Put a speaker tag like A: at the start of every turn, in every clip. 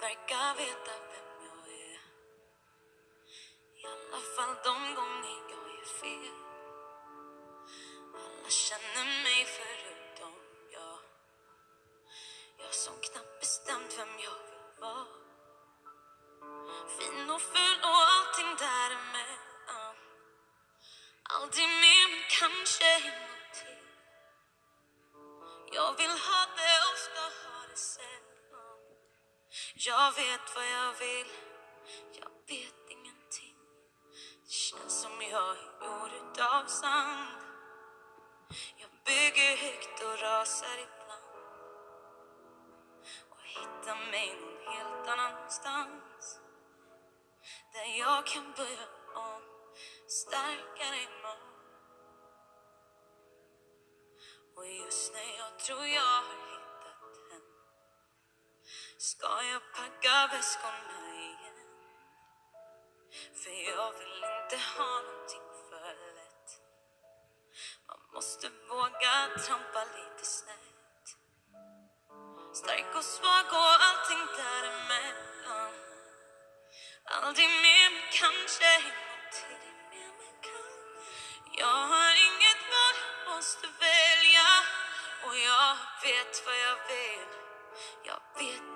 A: verkar veta vem jag är. I alla fall de gånger jag gör fel. Alla känner mig förutom jag. Jag som knappt bestämt vem jag vill vara. Fin och ful och allting däremellan. Aldrig mer men kanske en gång till. Jag vill ha det och ska ha det sen jag vet vad jag vill, jag vet ingenting. Det känns som jag är gjord utav sand. Jag bygger högt och rasar ibland. Och hittar mig någon helt annanstans. Där jag kan börja om, starkare imorgon. Och just när jag tror jag har ska jag packa väskorna igen. För jag vill inte ha någonting för lätt. Man måste våga trampa lite snett. Stark och svag och allting däremellan. Aldrig mer men kanske en gång till. Jag har inget val, jag måste välja. Och jag vet vad jag vill. Jag vet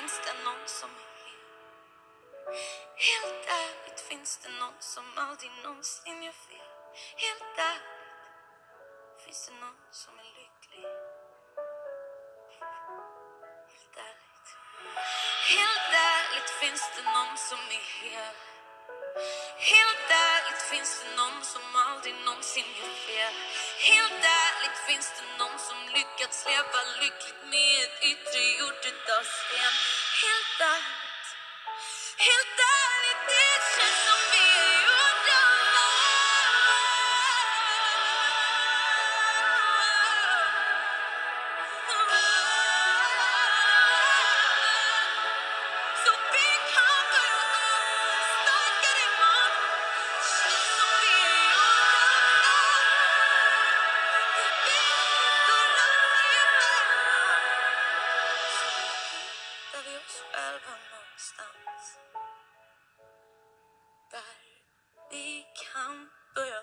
A: finns det någon som är hel. Helt ärligt finns det någon som aldrig någonsin gör fel. Helt ärligt finns det någon som är lycklig. Helt ärligt. Helt ärligt finns det någon som är hel. Helt ärligt finns det någon som aldrig någonsin gör fel. Helt ärligt finns det någon som lyckats leva lyckligt med ett yttre gjort utav sten. Helt ärligt, helt ärligt hittar vi oss själva någonstans. Där vi kan börja